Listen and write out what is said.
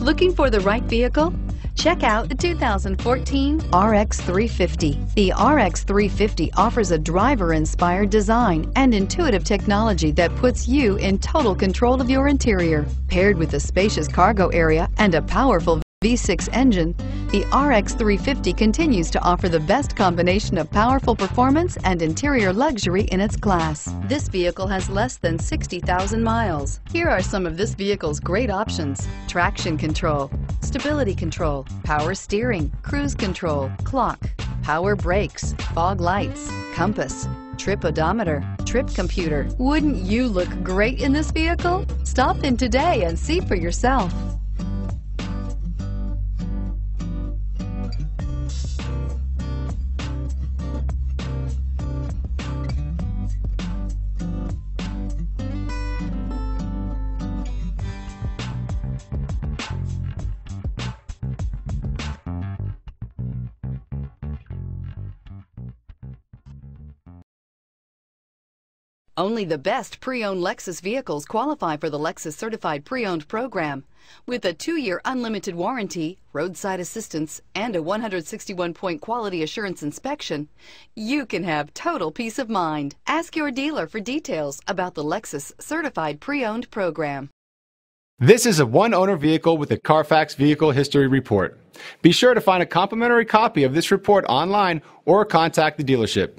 Looking for the right vehicle? Check out the 2014 RX 350. The RX 350 offers a driver-inspired design and intuitive technology that puts you in total control of your interior. Paired with a spacious cargo area and a powerful V6 engine, the RX 350 continues to offer the best combination of powerful performance and interior luxury in its class. This vehicle has less than 60,000 miles. Here are some of this vehicle's great options. Traction control, stability control, power steering, cruise control, clock, power brakes, fog lights, compass, trip odometer, trip computer. Wouldn't you look great in this vehicle? Stop in today and see for yourself. Only the best pre-owned Lexus vehicles qualify for the Lexus Certified Pre-Owned program. With a two-year unlimited warranty, roadside assistance, and a 161-point quality assurance inspection, you can have total peace of mind. Ask your dealer for details about the Lexus Certified Pre-Owned program. This is a one-owner vehicle with a Carfax Vehicle History Report. Be sure to find a complimentary copy of this report online or contact the dealership.